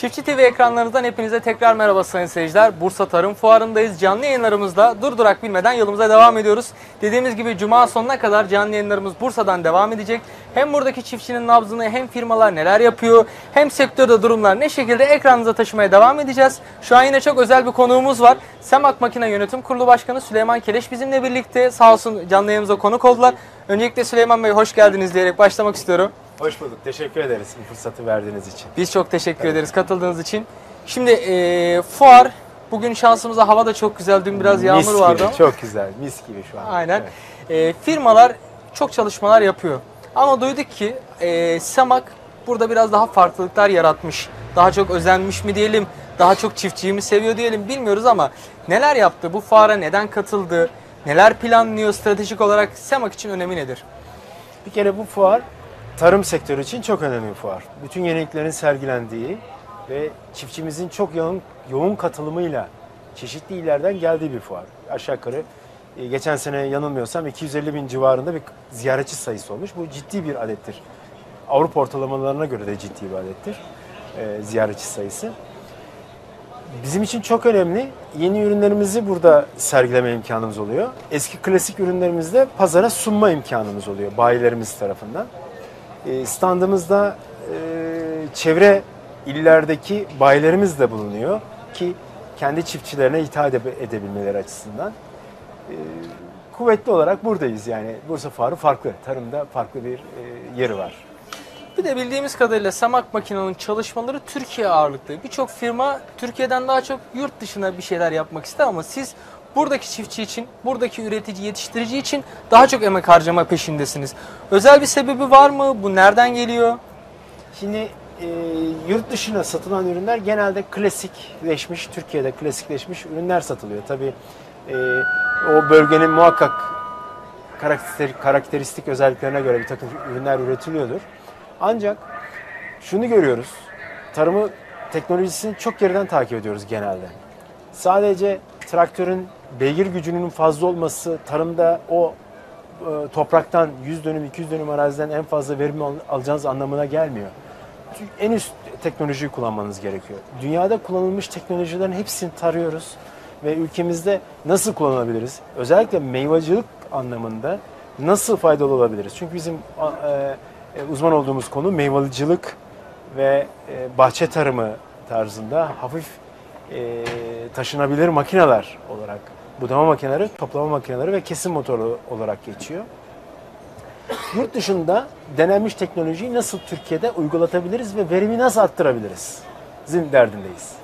Çiftçi TV ekranlarınızdan hepinize tekrar merhaba sayın seyirciler. Bursa Tarım Fuarı'ndayız. Canlı yayınlarımızda durdurak bilmeden yolumuza devam ediyoruz. Dediğimiz gibi cuma sonuna kadar canlı yayınlarımız Bursa'dan devam edecek. Hem buradaki çiftçinin nabzını hem firmalar neler yapıyor hem sektörde durumlar ne şekilde ekranınıza taşımaya devam edeceğiz. Şu an yine çok özel bir konuğumuz var. Semak Makine Yönetim Kurulu Başkanı Süleyman Keleş bizimle birlikte sağ olsun canlı yayınımıza konuk oldular. Öncelikle Süleyman Bey hoş geldiniz diyerek başlamak istiyorum. Hoş bulduk. Teşekkür ederiz bu fırsatı verdiğiniz için. Biz çok teşekkür ederiz katıldığınız için. Şimdi e, fuar bugün şansımıza hava da çok güzel. Dün biraz yağmur mis vardı gibi, ama. çok güzel. Mis gibi şu an. Aynen. Evet. E, firmalar çok çalışmalar yapıyor. Ama duyduk ki e, Semak burada biraz daha farklılıklar yaratmış. Daha çok özenmiş mi diyelim, daha çok çiftçiyi mi seviyor diyelim bilmiyoruz ama neler yaptı? Bu fuara neden katıldı? Neler planlıyor stratejik olarak Semak için önemi nedir? Bir kere bu fuar tarım sektörü için çok önemli bir fuar. Bütün yeniliklerin sergilendiği ve çiftçimizin çok yoğun, yoğun katılımıyla çeşitli illerden geldiği bir fuar. Aşağı yukarı e, geçen sene yanılmıyorsam 250 bin civarında bir ziyaretçi sayısı olmuş. Bu ciddi bir adettir. Avrupa ortalamalarına göre de ciddi bir adettir e, ziyaretçi sayısı. Bizim için çok önemli. Yeni ürünlerimizi burada sergileme imkanımız oluyor. Eski klasik ürünlerimizi de pazara sunma imkanımız oluyor bayilerimiz tarafından. E, standımızda e, çevre illerdeki bayilerimiz de bulunuyor ki kendi çiftçilerine ede- edebilmeleri açısından. E, kuvvetli olarak buradayız yani. Bursa Fuarı farklı. Tarımda farklı bir e, yeri var. Bir de bildiğimiz kadarıyla Semak Makina'nın çalışmaları Türkiye ağırlıklı. Birçok firma Türkiye'den daha çok yurt dışına bir şeyler yapmak ister ama siz buradaki çiftçi için, buradaki üretici, yetiştirici için daha çok emek harcama peşindesiniz. Özel bir sebebi var mı? Bu nereden geliyor? Şimdi e, yurt dışına satılan ürünler genelde klasikleşmiş, Türkiye'de klasikleşmiş ürünler satılıyor. Tabii e, o bölgenin muhakkak karakter, karakteristik özelliklerine göre bir takım ürünler üretiliyordur. Ancak şunu görüyoruz, tarımı teknolojisini çok geriden takip ediyoruz genelde. Sadece traktörün beygir gücünün fazla olması tarımda o e, topraktan 100 dönüm 200 dönüm araziden en fazla verim al- alacağınız anlamına gelmiyor. En üst teknolojiyi kullanmanız gerekiyor. Dünyada kullanılmış teknolojilerin hepsini tarıyoruz ve ülkemizde nasıl kullanabiliriz? Özellikle meyvacılık anlamında nasıl faydalı olabiliriz? Çünkü bizim e, e, uzman olduğumuz konu meyvacılık ve e, bahçe tarımı tarzında hafif e, taşınabilir makineler olarak budama makineleri, toplama makineleri ve kesim motoru olarak geçiyor. Yurt dışında denenmiş teknolojiyi nasıl Türkiye'de uygulatabiliriz ve verimi nasıl arttırabiliriz? Bizim derdindeyiz.